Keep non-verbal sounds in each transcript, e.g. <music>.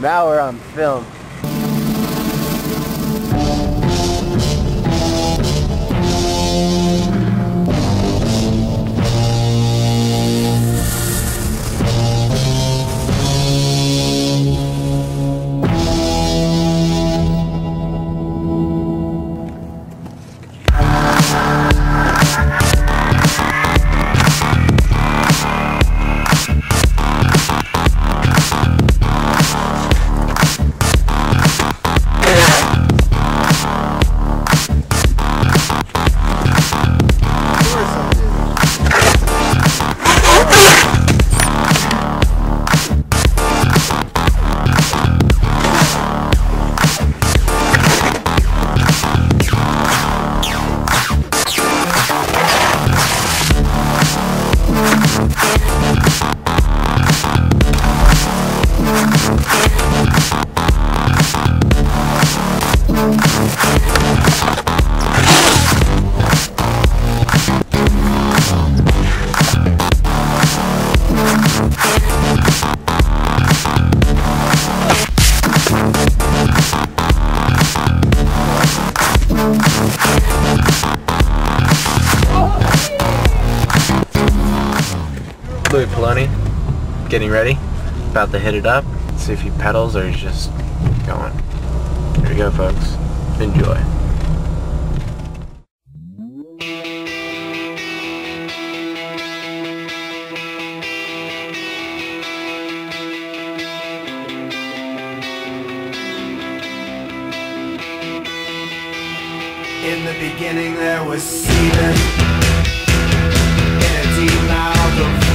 Now we're on film. Louis Pilloni getting ready, about to hit it up. Let's see if he pedals or he's just going. Here we go, folks. Enjoy. In the beginning there was Steven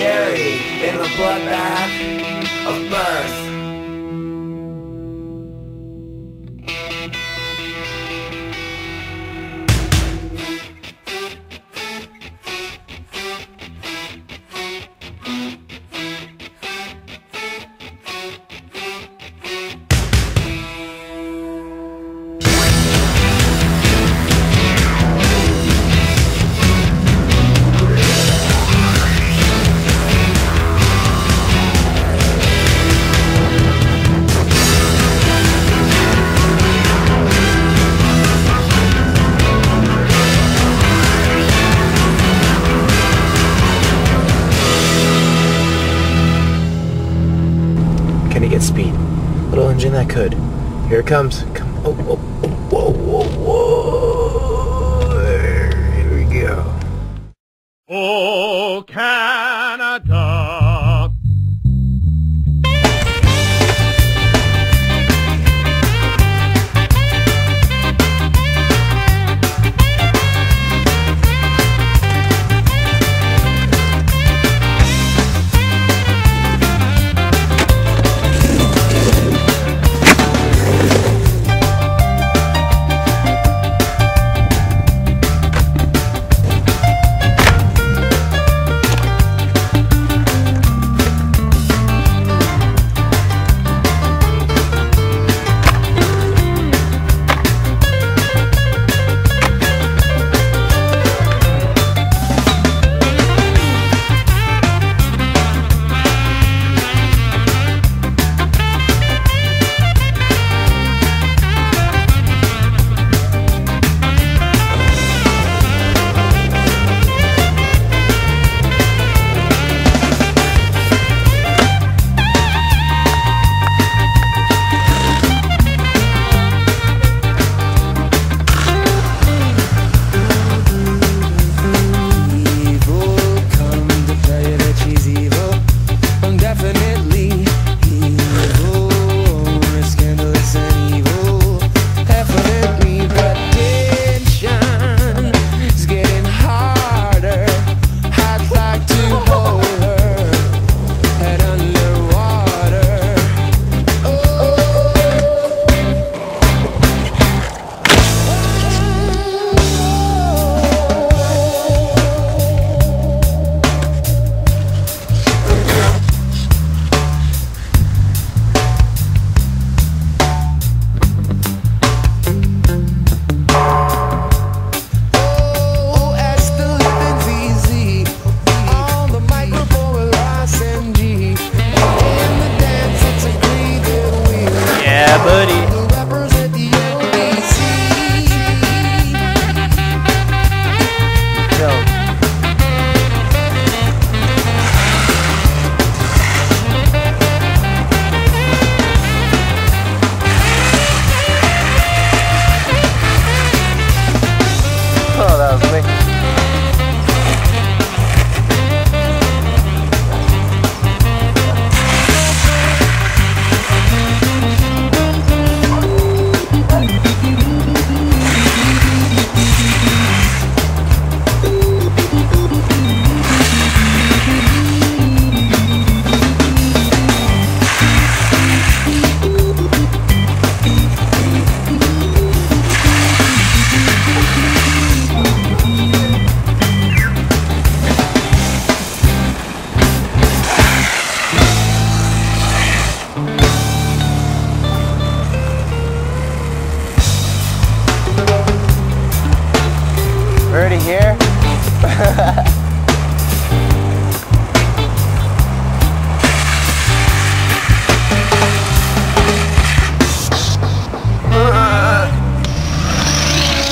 charity in the bloodbath of birth. little engine that could. Here it comes. Come. Oh, oh, oh, whoa, whoa, whoa. Here we go. Oh, Canada.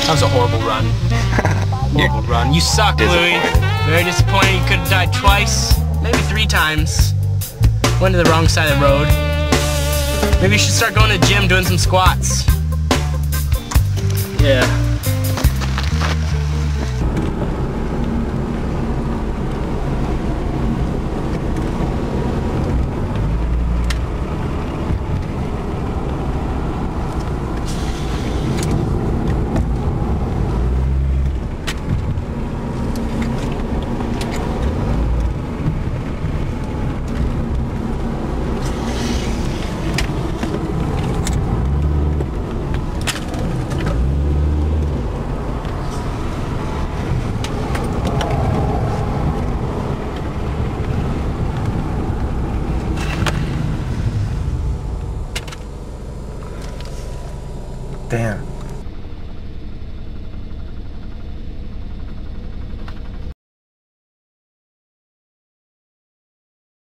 That was a horrible run. <laughs> horrible run. You suck, Louis. Very disappointed. You could have died twice, maybe three times. Went to the wrong side of the road. Maybe you should start going to the gym doing some squats. Yeah. Damn.